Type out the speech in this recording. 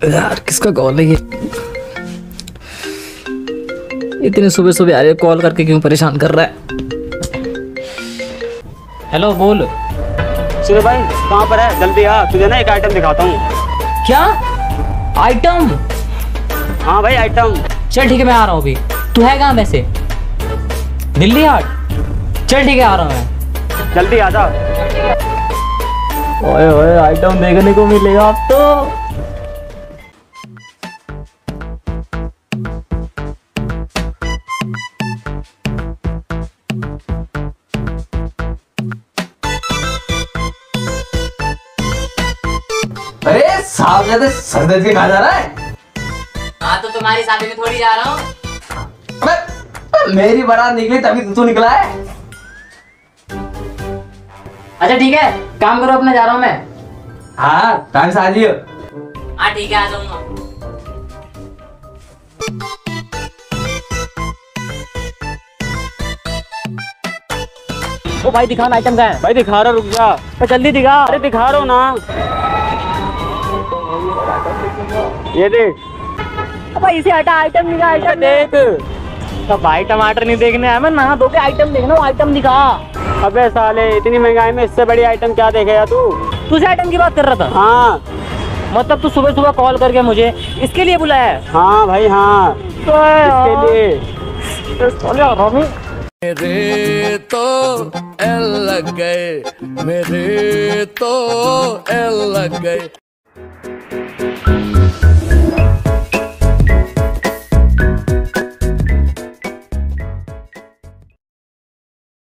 यार किसका कॉल है ये? इतने सुबह सुबह आ रहे कॉल करके क्यों परेशान कर रहा है? हेलो बोल। सुनो भाई कहाँ पर है? जल्दी आ तुझे ना एक आइटम दिखाता हूँ। क्या? आइटम हाँ भाई आइटम चल ठीक है मैं आ रहा हूँ अभी। तू है कहाँ वैसे? दिल्ली हाट? चल ठीक है आ रहा हूँ मैं। जल्दी आ जा। ओए ओए आइटम देखने को मिलेगा आप तो। अरे साहब ज़्यादा सर दर्द के कहा जा रहा है? हाँ तो तुम्हारी शादी में थोड़ी जा रहा हूँ। मेरी बारात निकली तभी तो तू निकला है। अच्छा ठीक है काम करो अपना जा रहा हूँ मैं। हाँ टाइम से आ जियो। हाँ ठीक है आ जाऊँगा। ओ भाई दिखा ना आइटम का है। भाई दिखा रहा रुक जा। तो जल्दी दिखा। अरे दिखा रहा हूँ ना। ये देख। भाई इसे हटा आइटम निकाल आइटम देख। तो भाई टमाटर नहीं देखने आया मैं नहा धो के आइटम देखना वो आइटम दिखा। अबे साले इतनी महँगाई में इससे बड़ी आइटम क्या देखेगा तू? तुझे आइटम की बात कर रहा था? हाँ। मतलब तू सुबह सुबह कॉल करके मुझे इसके लिए बुलाया है? हाँ भाई हाँ। इसके लिए। मेरे तो एल लग गए मेरे तो एल लग गए। Thank you.